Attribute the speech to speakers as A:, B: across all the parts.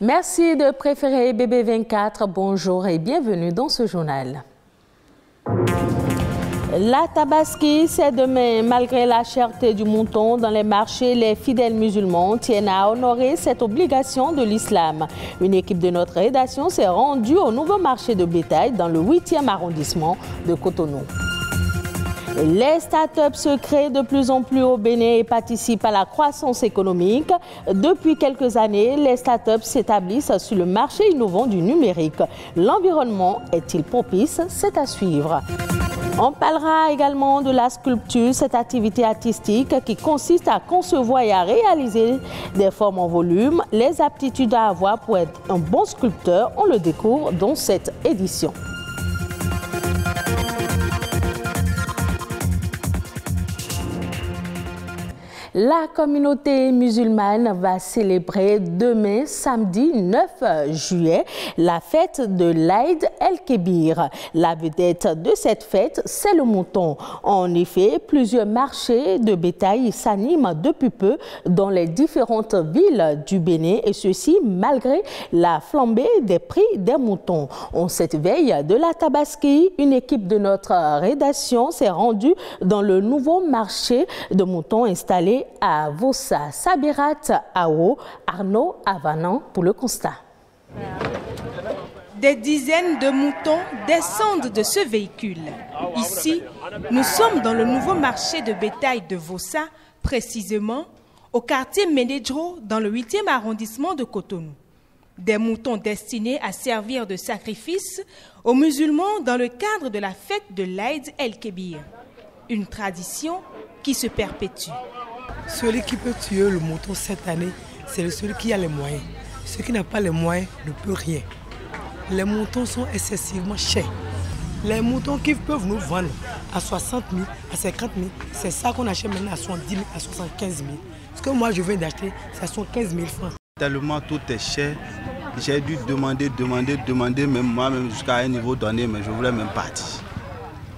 A: Merci de préférer BB24. Bonjour et bienvenue dans ce journal. La Tabaski, c'est demain. Malgré la cherté du mouton dans les marchés, les fidèles musulmans tiennent à honorer cette obligation de l'islam. Une équipe de notre rédaction s'est rendue au nouveau marché de bétail dans le 8e arrondissement de Cotonou. Les startups se créent de plus en plus au Bénin et participent à la croissance économique. Depuis quelques années, les startups s'établissent sur le marché innovant du numérique. L'environnement est-il propice? C'est à suivre. On parlera également de la sculpture, cette activité artistique qui consiste à concevoir et à réaliser des formes en volume. Les aptitudes à avoir pour être un bon sculpteur, on le découvre dans cette édition. La communauté musulmane va célébrer demain, samedi 9 juillet, la fête de l'Aïd el-Kébir. La vedette de cette fête, c'est le mouton. En effet, plusieurs marchés de bétail s'animent depuis peu dans les différentes villes du Bénin et ceci malgré la flambée des prix des moutons. En cette veille de la Tabaski, une équipe de notre rédaction s'est rendue dans le nouveau marché de moutons installé à Vossa, Sabirat Ao, Arnaud Avanan pour le constat.
B: Des dizaines de moutons descendent de ce véhicule. Ici, nous sommes dans le nouveau marché de bétail de Vossa, précisément au quartier Ménédro, dans le 8e arrondissement de Cotonou. Des moutons destinés à servir de sacrifice aux musulmans dans le cadre de la fête de l'Aïd el-Kébir, une tradition qui se perpétue.
C: Celui qui peut tuer le mouton cette année, c'est celui qui a les moyens. Celui qui n'a pas les moyens ne peut rien. Les moutons sont excessivement chers. Les moutons qui peuvent nous vendre à 60 000, à 50 000, c'est ça qu'on achète maintenant à 70 000, à 75 000. Ce que moi je viens d'acheter, c'est à 75 000 francs.
D: Tellement tout est cher, j'ai dû demander, demander, demander, même moi-même jusqu'à un niveau donné, mais je voulais même partir.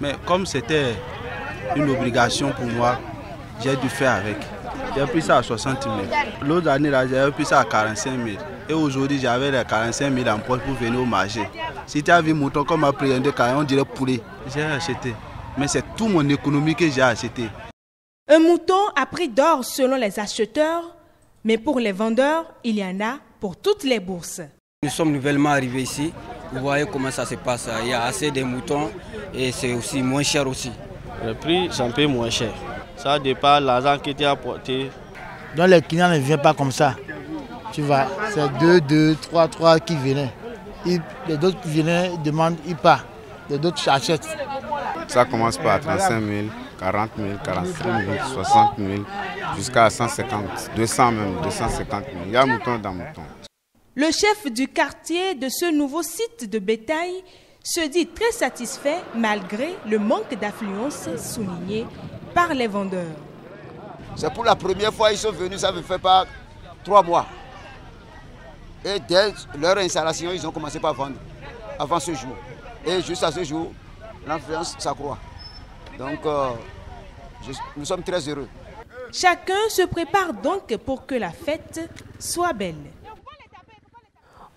D: Mais comme c'était une obligation pour moi, j'ai dû faire avec. J'ai pris ça à 60 000. L'autre année, j'avais pris ça à 45 000. Et aujourd'hui, j'avais les 45 000 en poche pour venir au marché. Si tu as vu mouton comme de on dirait poulet. J'ai acheté. Mais c'est tout mon économie que j'ai acheté.
B: Un mouton a pris d'or selon les acheteurs, mais pour les vendeurs, il y en a pour toutes les bourses.
E: Nous sommes nouvellement arrivés ici. Vous voyez comment ça se passe. Il y a assez de moutons et c'est aussi moins cher aussi.
F: Le prix, j'en paye moins cher. Ça dépend de l'argent que tu as apporté.
G: Donc les clients ne viennent pas comme ça. Tu vois, c'est 2, 2, 3, 3 qui venaient. les autres qui venaient demandent, ils partent. Les autres achètent.
H: Ça commence par 35 000, 40 000, 45 000, 60 000, jusqu'à 150, 200 même, 250 000. Il y a mouton dans mouton.
B: Le chef du quartier de ce nouveau site de bétail se dit très satisfait malgré le manque d'affluence souligné par les vendeurs.
I: C'est pour la première fois qu'ils sont venus, ça ne fait pas trois mois. Et dès leur installation, ils ont commencé par vendre avant ce jour. Et juste à ce jour, l'influence s'accroît. Donc, euh, nous sommes très heureux.
B: Chacun se prépare donc pour que la fête soit belle.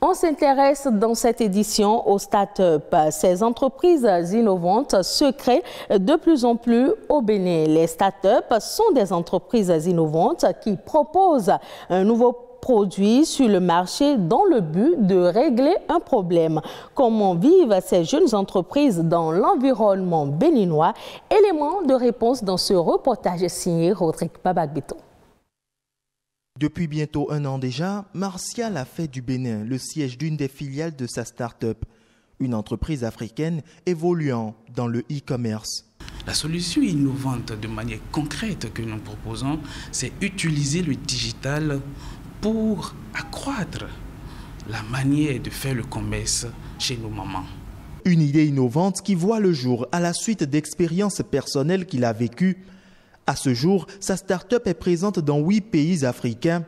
A: On s'intéresse dans cette édition aux start-up. Ces entreprises innovantes se créent de plus en plus au Bénin. Les start-up sont des entreprises innovantes qui proposent un nouveau produit sur le marché dans le but de régler un problème. Comment vivent ces jeunes entreprises dans l'environnement béninois? Élément de réponse dans ce reportage signé Rodrigue Babagbito.
J: Depuis bientôt un an déjà, Martial a fait du Bénin le siège d'une des filiales de sa start-up, une entreprise africaine évoluant dans le e-commerce.
K: La solution innovante de manière concrète que nous proposons, c'est utiliser le digital pour accroître la manière de faire le commerce chez nos mamans.
J: Une idée innovante qui voit le jour à la suite d'expériences personnelles qu'il a vécues à ce jour, sa start-up est présente dans huit pays africains,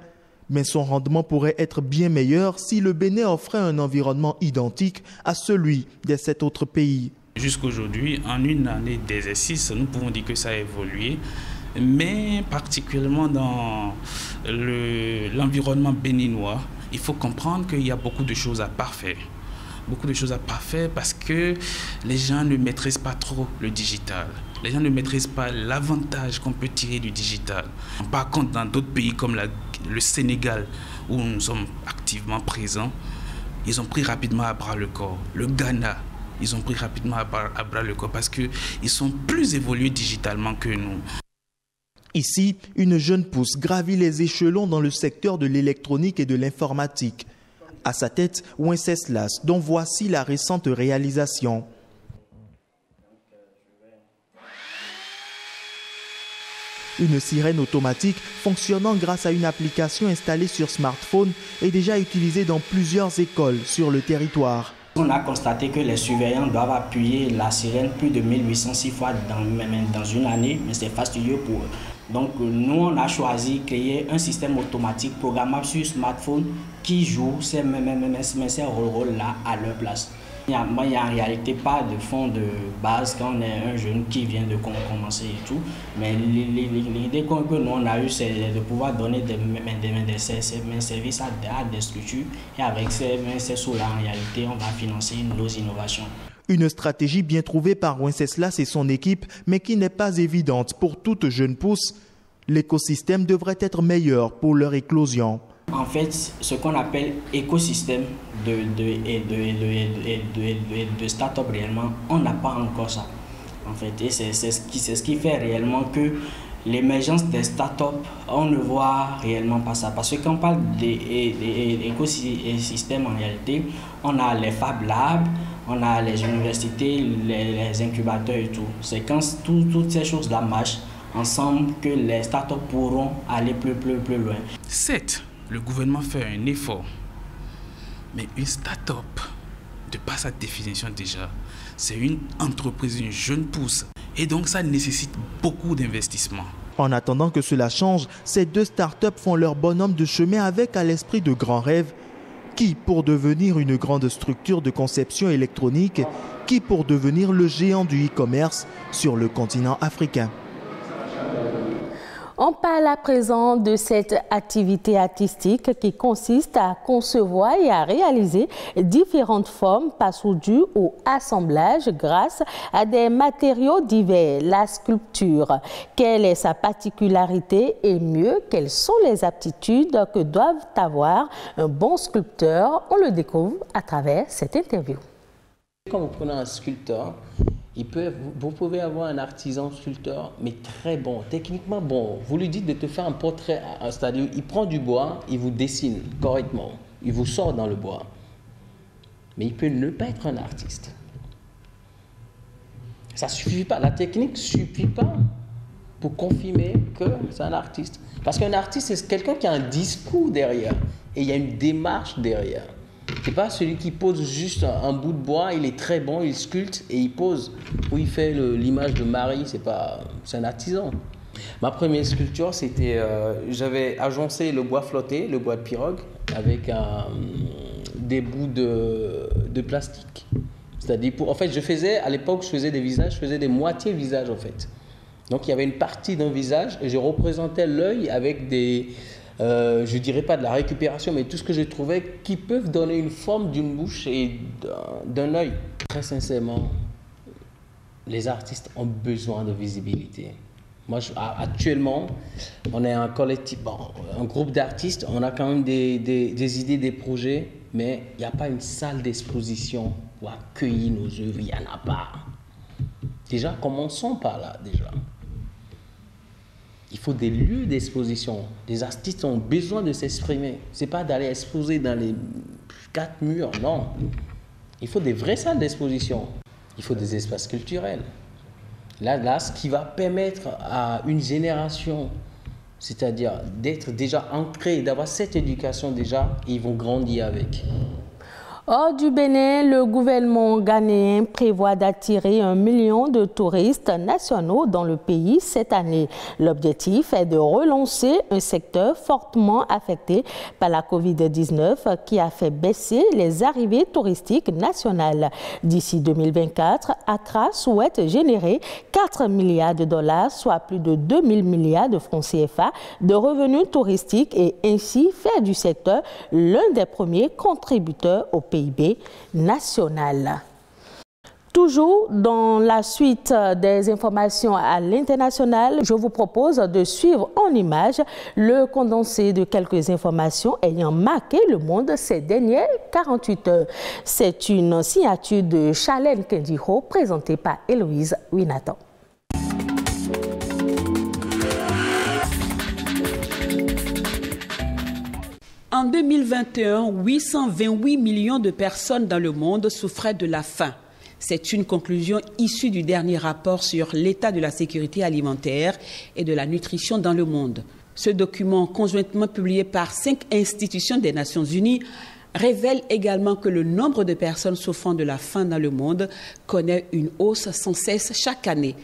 J: Mais son rendement pourrait être bien meilleur si le Bénin offrait un environnement identique à celui des sept autres pays.
K: Jusqu'aujourd'hui, en une année d'exercice, nous pouvons dire que ça a évolué, mais particulièrement dans l'environnement béninois, il faut comprendre qu'il y a beaucoup de choses à parfaire beaucoup de choses à parfaire parce que les gens ne maîtrisent pas trop le digital. Les gens ne maîtrisent pas l'avantage qu'on peut tirer du digital. Par contre, dans d'autres pays comme le Sénégal, où nous sommes activement présents, ils ont pris rapidement à bras le corps. Le Ghana, ils ont pris rapidement à bras, le corps parce qu'ils sont plus évolués digitalement que nous.
J: Ici, une jeune pousse gravit les échelons dans le secteur de l'électronique et de l'informatique. À sa tête, Wenceslas, dont voici la récente réalisation. Une sirène automatique fonctionnant grâce à une application installée sur smartphone est déjà utilisée dans plusieurs écoles sur le territoire.
L: On a constaté que les surveillants doivent appuyer la sirène plus de 1806 fois dans, dans une année, mais c'est fastidieux pour eux. Donc nous, on a choisi de créer un système automatique programmable sur smartphone qui joue ces, ces rôles-là à leur place. Il n'y a, en réalité pas de fond de base quand on est un jeune qui vient de commencer et tout. Mais l'idée que nous on a eue, c'est de pouvoir donner des, des, des services à, des structures. Et avec ces, ces sous-là, en réalité, on va financer nos innovations.
J: Une stratégie bien trouvée par Wenceslas et son équipe, mais qui n'est pas évidente pour toute jeune pousse. L'écosystème devrait être meilleur pour leur éclosion.
L: En fait, ce qu'on appelle écosystème de, de, start-up réellement, on n'a pas encore ça. En fait, et c'est ce, ce qui fait réellement que l'émergence des start-up, on ne voit réellement pas ça. Parce que quand on parle d'écosystème en réalité, on a les Fab Labs, on a les universités, les, incubateurs et tout. C'est quand toutes ces choses-là marchent ensemble que les start-up pourront aller plus, plus, plus loin.
K: 7 le gouvernement fait un effort. Mais une start-up, de par sa définition déjà, c'est une entreprise, une jeune pousse. Et donc ça nécessite beaucoup d'investissement.
J: En attendant que cela change, ces deux start-up font leur bonhomme de chemin avec à l'esprit de grands rêves. Qui pour devenir une grande structure de conception électronique, qui pour devenir le géant du e-commerce sur le continent africain?
A: On parle à présent de cette activité artistique qui consiste à concevoir et à réaliser différentes formes par soudure ou assemblage grâce à des matériaux divers. La sculpture, quelle est sa particularité et mieux, quelles sont les aptitudes que doivent avoir un bon sculpteur? On le découvre à travers cette interview.
M: Quand vous prenez un sculpteur, vous pouvez avoir un artisan sculpteur, mais très bon, techniquement bon. Vous lui dites de te faire un portrait, c'est-à-dire il prend du bois, il vous dessine correctement, il vous sort dans le bois. Mais il peut ne pas être un artiste. Ça suffit pas, la technique ne suffit pas pour confirmer que c'est un artiste. Parce qu'un artiste, c'est quelqu'un qui a un discours derrière et il y a une démarche derrière. C'est pas celui qui pose juste un, bout de bois, il est très bon, il sculpte et il pose. Ou il fait l'image de Marie, c'est pas, c'est un artisan. Ma première sculpture, c'était, euh, j'avais agencé le bois flotté, le bois de pirogue, avec des bouts de, de plastique. C'est-à-dire, en fait, je faisais, à l'époque, je faisais des visages, je faisais des moitiés visages, en fait. Donc, il y avait une partie d'un visage et je représentais l'œil avec des, euh, je dirais pas de la récupération, mais tout ce que j'ai trouvé qui peuvent donner une forme d'une bouche et d'un œil. Très sincèrement, les artistes ont besoin de visibilité. Moi, actuellement, on est un collectif, un groupe d'artistes, on a quand même des, idées, des projets, mais il n'y a pas une salle d'exposition pour accueillir nos œuvres, il n'y en a pas. Déjà, commençons par là, déjà. Il faut des lieux d'exposition. Les artistes ont besoin de s'exprimer. C'est pas d'aller exposer dans les quatre murs, non. Il faut des vraies salles d'exposition. Il faut des espaces culturels. Là, là, ce qui va permettre à une génération, c'est-à-dire d'être déjà ancré, d'avoir cette éducation déjà, ils vont grandir avec.
A: Hors du Bénin, le gouvernement ghanéen prévoit d'attirer un million de touristes nationaux dans le pays cette année. L'objectif est de relancer un secteur fortement affecté par la COVID-19 qui a fait baisser les arrivées touristiques nationales. D'ici 2024, Accra souhaite générer 4 milliards de dollars, soit plus de 2 000 milliards de francs CFA de revenus touristiques et ainsi faire du secteur l'un des premiers contributeurs au pays. Toujours dans la suite des informations à l'international, je vous propose de suivre en image le condensé de quelques informations ayant marqué le monde ces dernières 48 heures. C'est une signature de Chalène Kendiho présentée par Héloïse Winatan.
N: En 2021, 828 millions de personnes dans le monde souffraient de la faim. C'est une conclusion issue du dernier rapport sur l'état de la sécurité alimentaire et de la nutrition dans le monde. Ce document, conjointement publié par cinq institutions des Nations Unies, révèle également que le nombre de personnes souffrant de la faim dans le monde connaît une hausse sans cesse chaque année.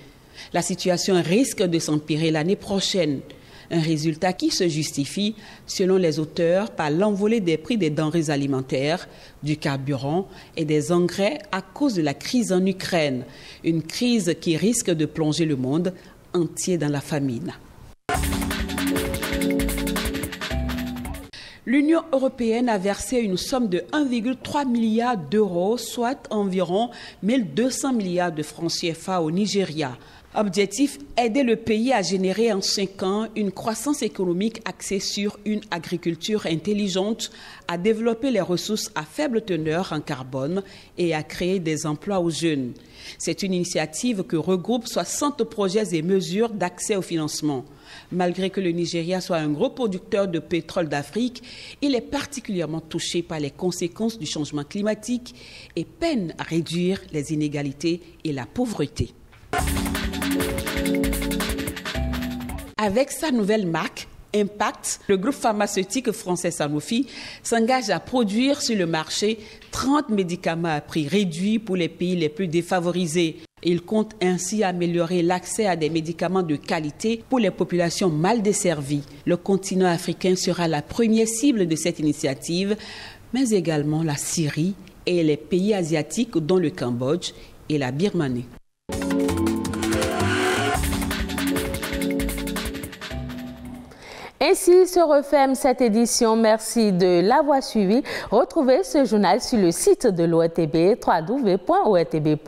N: La situation risque de s'empirer l'année prochaine. Un résultat qui se justifie, selon les auteurs, par l'envolée des prix des denrées alimentaires, du carburant et des engrais à cause de la crise en Ukraine. Une crise qui risque de plonger le monde entier dans la famine. L'Union européenne a versé une somme de 1,3 milliard d'euros, soit environ 1200 milliards de francs CFA au Nigeria Objectif, aider le pays à générer en cinq ans une croissance économique axée sur une agriculture intelligente, à développer les ressources à faible teneur en carbone et à créer des emplois aux jeunes. C'est une initiative que regroupe 60 projets et mesures d'accès au financement. Malgré que le Nigeria soit un gros producteur de pétrole d'Afrique, il est particulièrement touché par les conséquences du changement climatique et peine à réduire les inégalités et la pauvreté. Avec sa nouvelle marque, Impact, le groupe pharmaceutique français Sanofi s'engage à produire sur le marché 30 médicaments à prix réduit pour les pays les plus défavorisés. Il compte ainsi améliorer l'accès à des médicaments de qualité pour les populations mal desservies. Le continent africain sera la première cible de cette initiative, mais également la Syrie et les pays asiatiques dont le Cambodge et la Birmanie.
A: Ainsi se referme cette édition. Merci de l'avoir suivi. Retrouvez ce journal sur le site de l'OETB, www.oetb.bj.